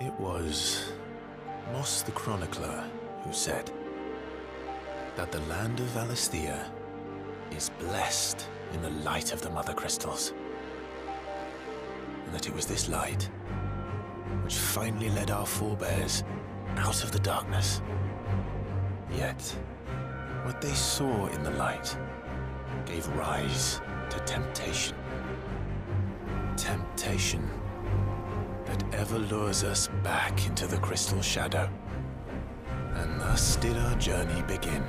It was Moss the Chronicler who said that the land of Valisthea is blessed in the light of the Mother Crystals. And that it was this light which finally led our forebears out of the darkness. Yet, what they saw in the light gave rise to temptation. Temptation that ever lures us back into the crystal shadow. And thus did our journey begin.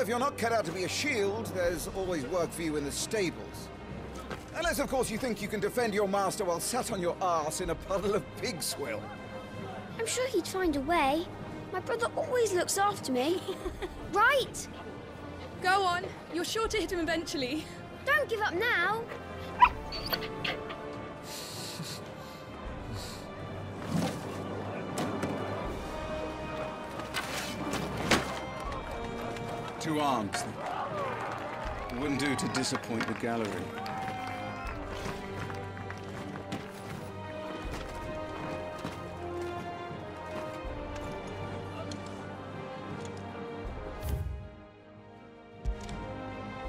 If you're not cut out to be a shield, there's always work for you in the stables. Unless, of course, you think you can defend your master while sat on your ass in a puddle of pig swill. I'm sure he'd find a way. My brother always looks after me. right? Go on. You're sure to hit him eventually. Don't give up now. Disappoint the gallery.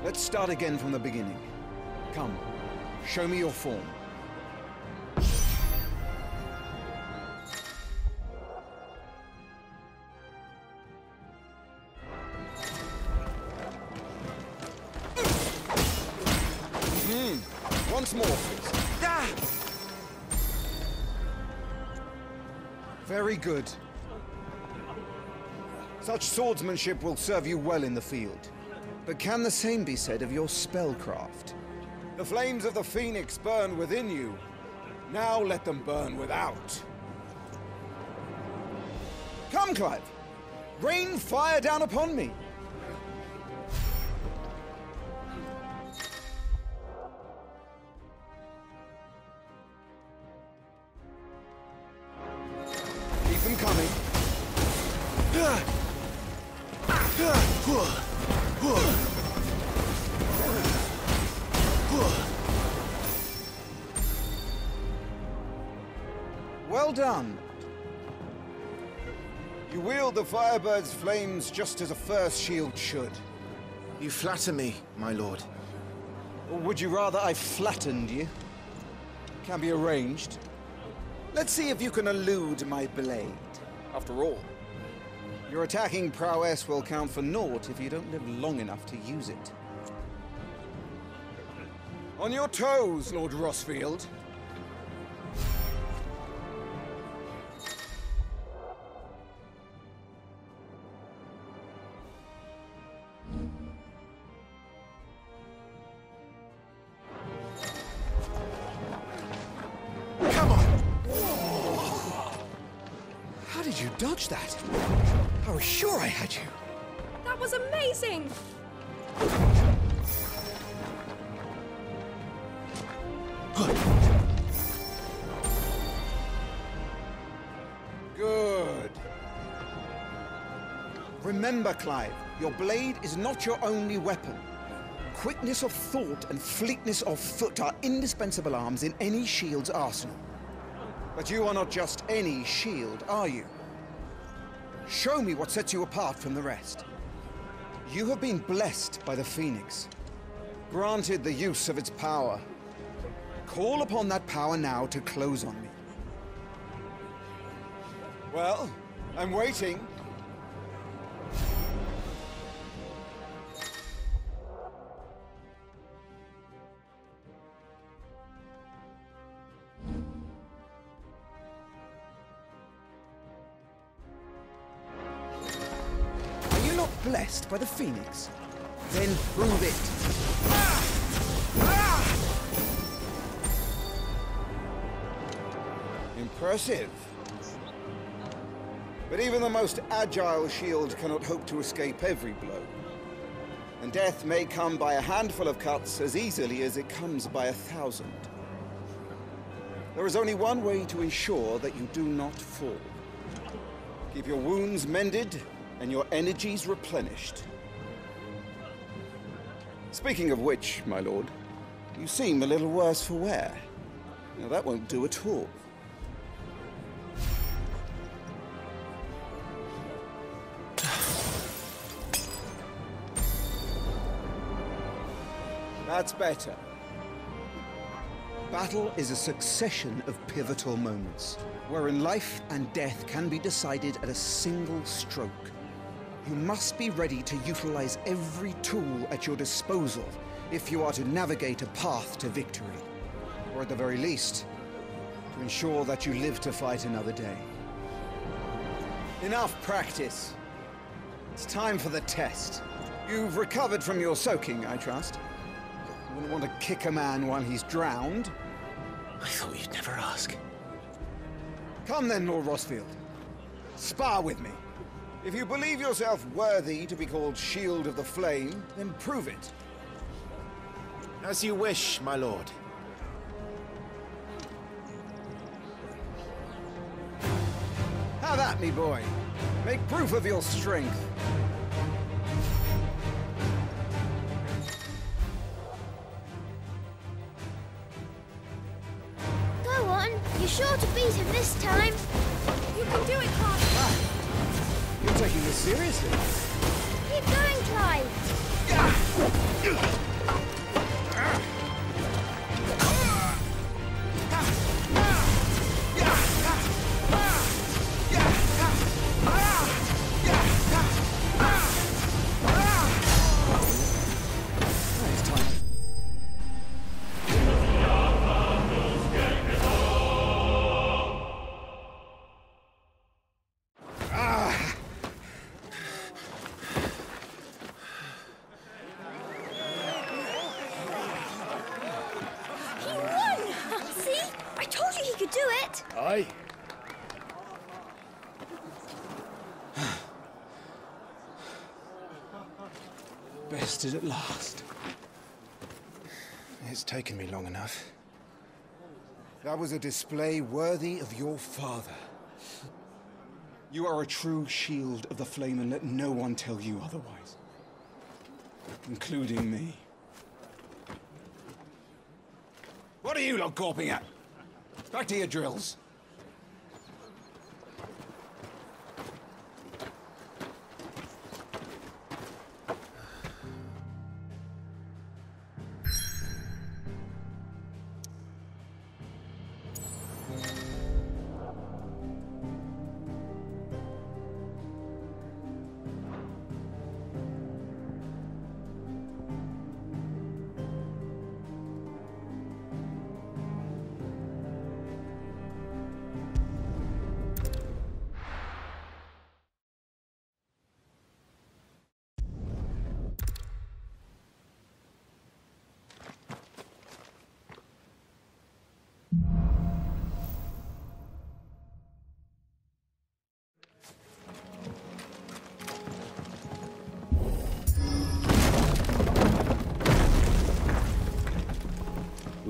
Let's start again from the beginning. Come, show me your form. Good. Such swordsmanship will serve you well in the field. But can the same be said of your spellcraft? The flames of the phoenix burn within you. Now let them burn without. Come, Clive. Rain fire down upon me. Firebird's flames just as a first shield should. You flatter me, my lord. Or would you rather I flattened you? Can be arranged. Let's see if you can elude my blade. After all, your attacking prowess will count for naught if you don't live long enough to use it. On your toes, Lord Rosfield. Did you dodge that? I was sure I had you. That was amazing! Good. Good. Remember, Clive, your blade is not your only weapon. Quickness of thought and fleetness of foot are indispensable arms in any shield's arsenal. But you are not just any shield, are you? Show me what sets you apart from the rest. You have been blessed by the Phoenix, granted the use of its power. Call upon that power now to close on me. Well, I'm waiting. By the Phoenix? Then prove it. Impressive. But even the most agile shield cannot hope to escape every blow. And death may come by a handful of cuts as easily as it comes by a thousand. There is only one way to ensure that you do not fall. Keep your wounds mended and your energies replenished. Speaking of which, my lord, you seem a little worse for wear. Now that won't do at all. That's better. Battle is a succession of pivotal moments, wherein life and death can be decided at a single stroke. You must be ready to utilize every tool at your disposal if you are to navigate a path to victory. Or at the very least, to ensure that you live to fight another day. Enough practice. It's time for the test. You've recovered from your soaking, I trust. You wouldn't want to kick a man while he's drowned. I thought you'd never ask. Come then, Lord Rosfield. Spar with me. If you believe yourself worthy to be called Shield of the Flame, then prove it. As you wish, my lord. Have at me, boy. Make proof of your strength. Go on, you're sure to beat him this time. You can do it, Clive! You're taking this seriously. Keep going, Clive. Taken me long enough. That was a display worthy of your father. You are a true shield of the flame, and let no one tell you otherwise. Including me. What are you lot gawping at? Back to your drills.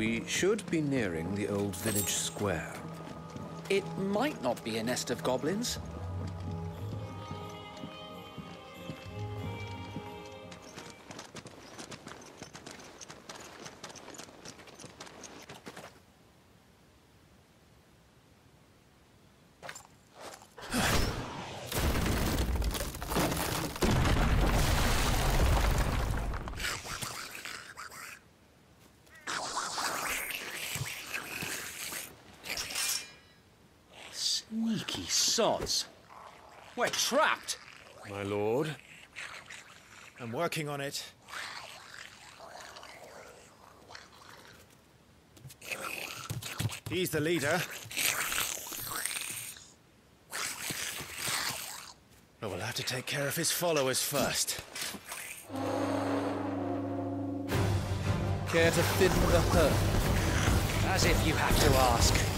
We should be nearing the old village square. It might not be a nest of goblins. Sneaky sods. We're trapped. My lord, I'm working on it. He's the leader. But we'll have to take care of his followers first. care to thin the herd? As if you have to ask.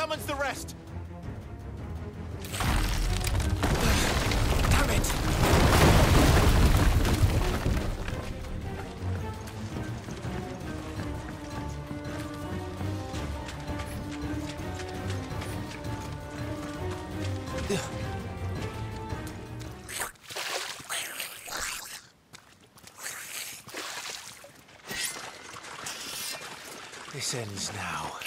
summons the rest! Damn it! This ends now.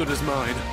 good as mine.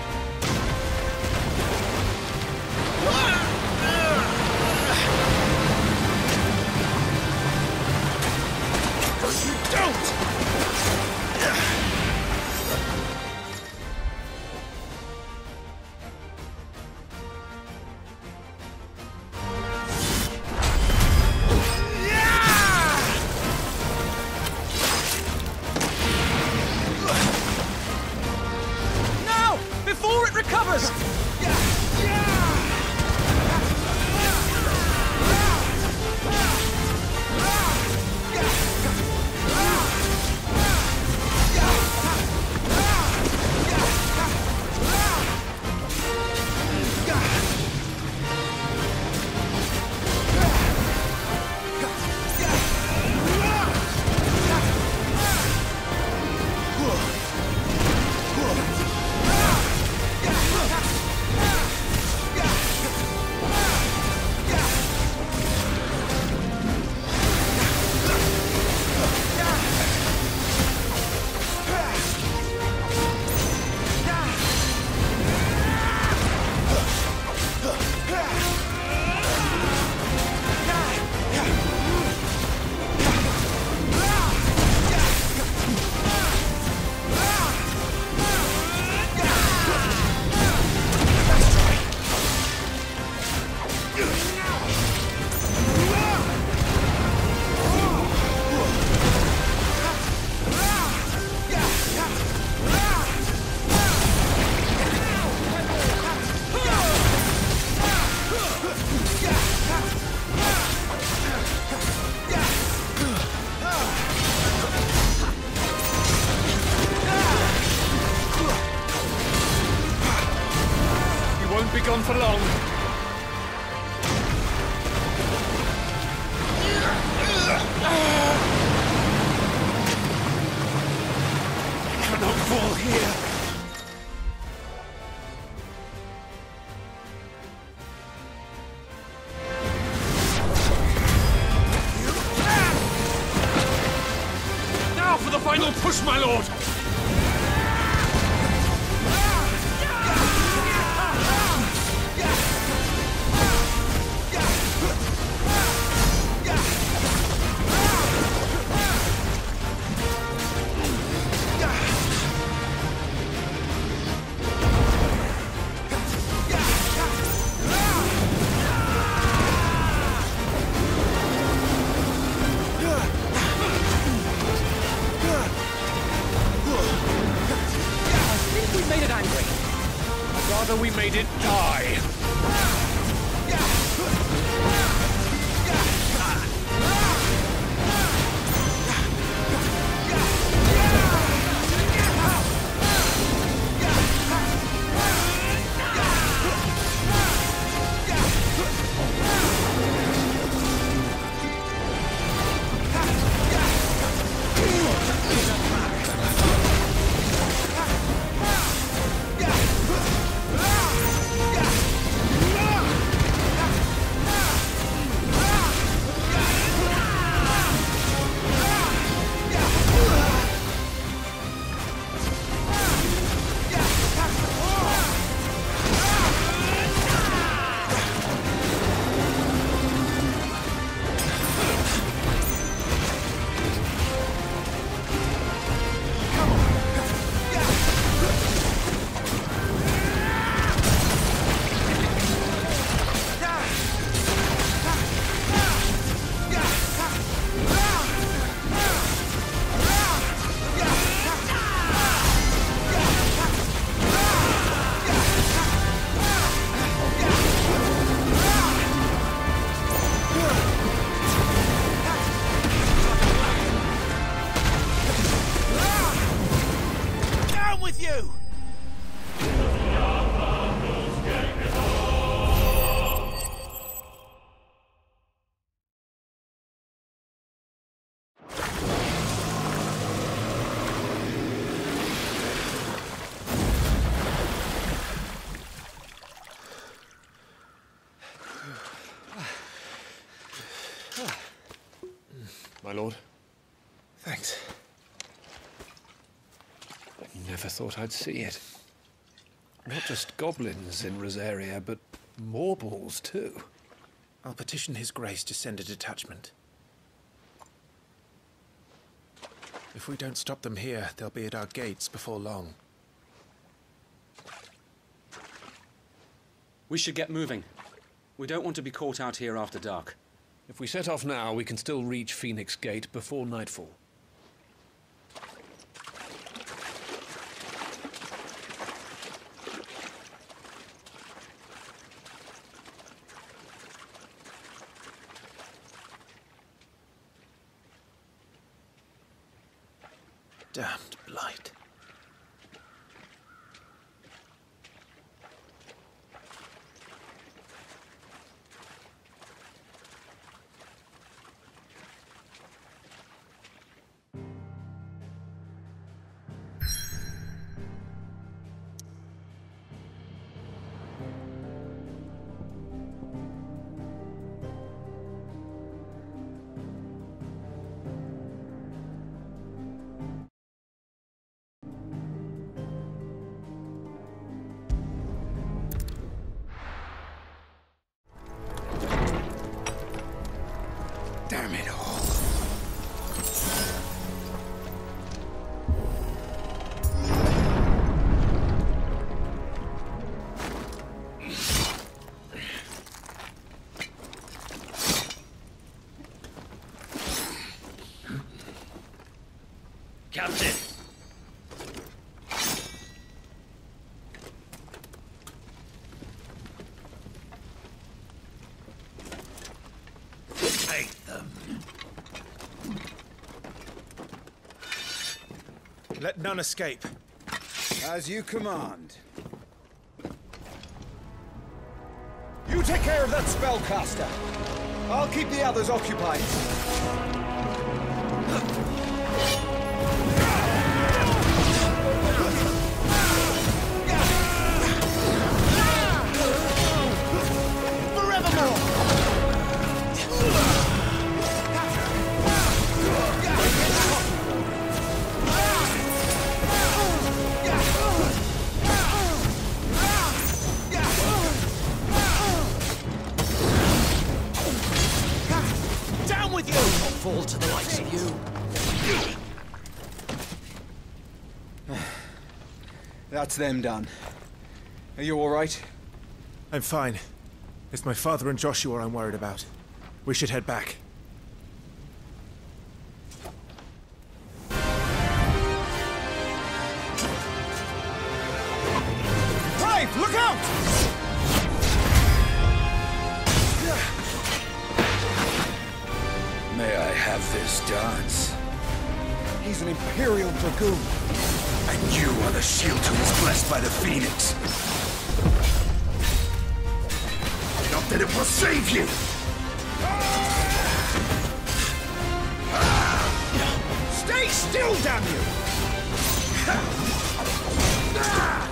My lord, Thanks. I never thought I'd see it. Not just goblins in Rosaria, but morbols too. I'll petition His Grace to send a detachment. If we don't stop them here, they'll be at our gates before long. We should get moving. We don't want to be caught out here after dark. If we set off now, we can still reach Phoenix Gate before nightfall. Damned blight. Let none escape. As you command. You take care of that spellcaster. I'll keep the others occupied. Fall to the likes of you. That's them done. Are you all right? I'm fine. It's my father and Joshua I'm worried about. We should head back. And you are the shield who is blessed by the Phoenix. Not that it will save you! Stay still, damn you!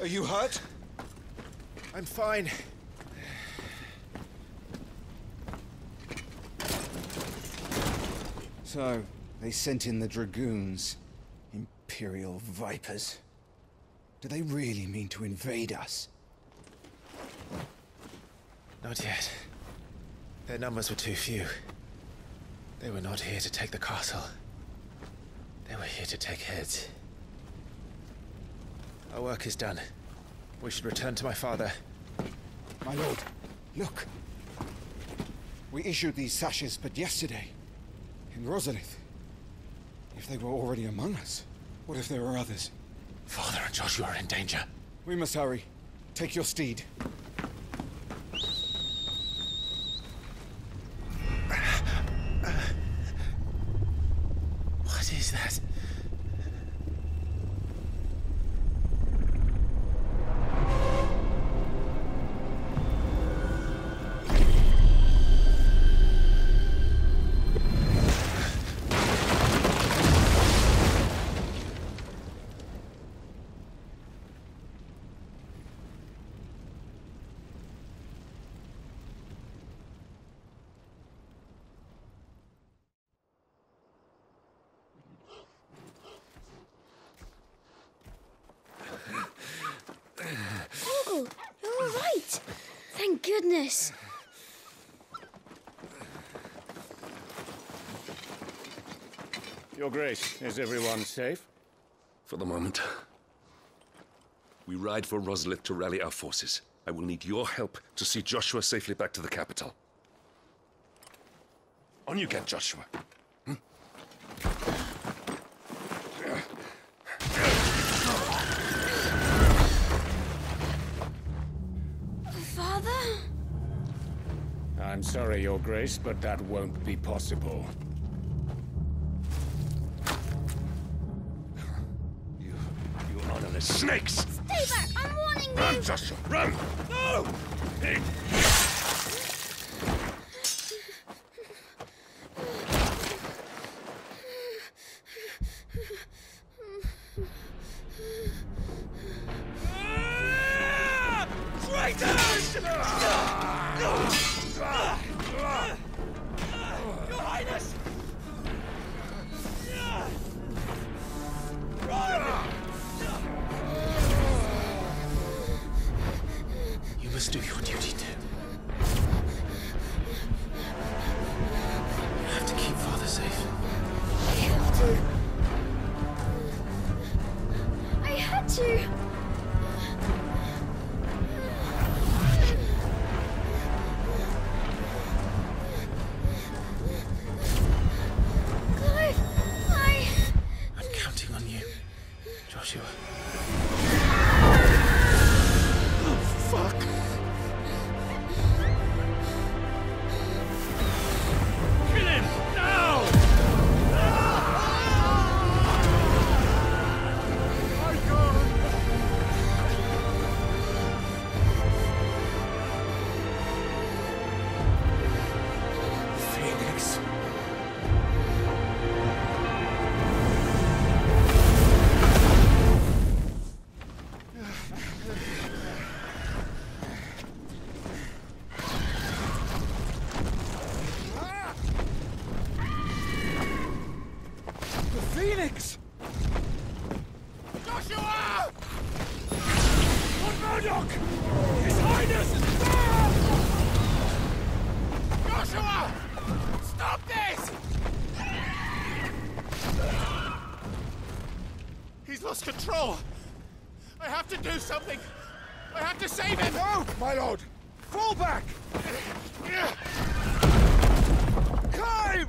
Are you hurt? I'm fine. So, they sent in the Dragoons. Imperial Vipers. Do they really mean to invade us? Not yet. Their numbers were too few. They were not here to take the castle. They were here to take heads. Our work is done. We should return to my father. My lord, look. We issued these sashes but yesterday. In Rosalith. If they were already among us, what if there were others? Father and Joshua are in danger. We must hurry. Take your steed. Goodness. Your Grace, is everyone safe? For the moment. We ride for Rosalith to rally our forces. I will need your help to see Joshua safely back to the capital. On you get, Joshua. I'm sorry, Your Grace, but that won't be possible. You, you honorless snakes! Stay back! I'm warning you! Run, Joshua, run! No! Hey. Control. I have to do something. I have to save him. No, my lord! Fall back! Clive!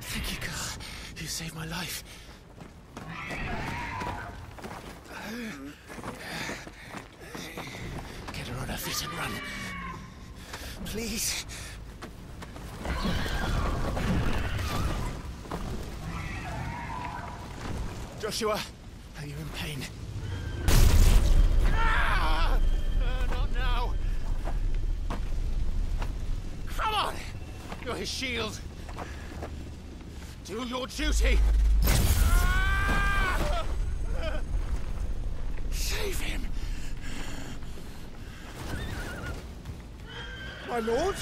Thank you, Carl. You saved my life. Get her on her feet and run. Please. Joshua, are you in pain? Ah! Uh, not now. Come on! You're his shield. Do your duty. Ah! Save him. My lord?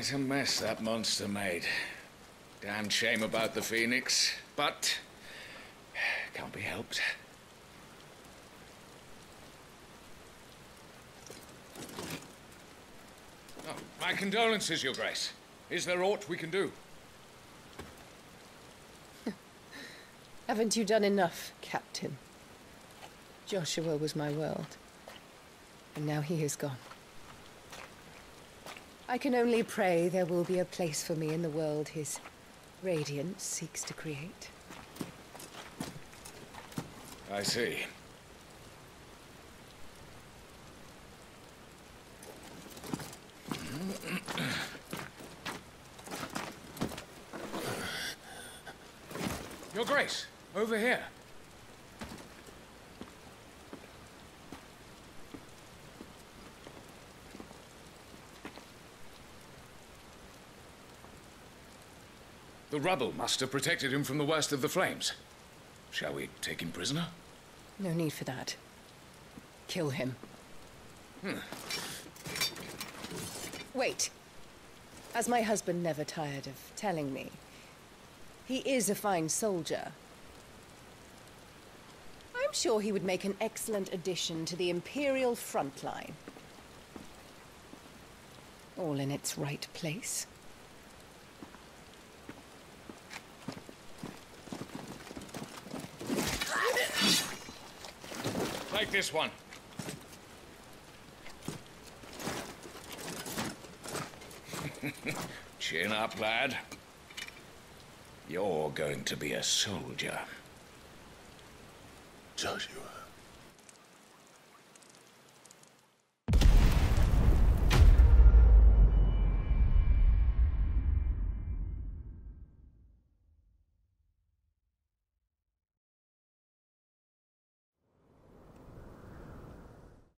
Quite a mess that monster made. Damn shame about the Phoenix, but can't be helped. Oh, my condolences, Your Grace. Is there aught we can do? Haven't you done enough, Captain? Joshua was my world. And now he is gone. I can only pray there will be a place for me in the world his radiance seeks to create. I see. Your Grace, over here. The rubble must have protected him from the worst of the flames. Shall we take him prisoner? No need for that. Kill him. Hmm. Wait. As my husband never tired of telling me, he is a fine soldier. I'm sure he would make an excellent addition to the Imperial front line. All in its right place. Take this one. Chin up, lad. You're going to be a soldier. Joshua.